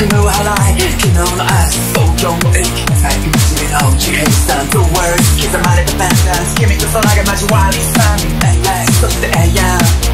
くの払い昨日の朝東京の駅最近地面青地平さん The words 刻まれたパンダ月見と空が交わり3人そして永遠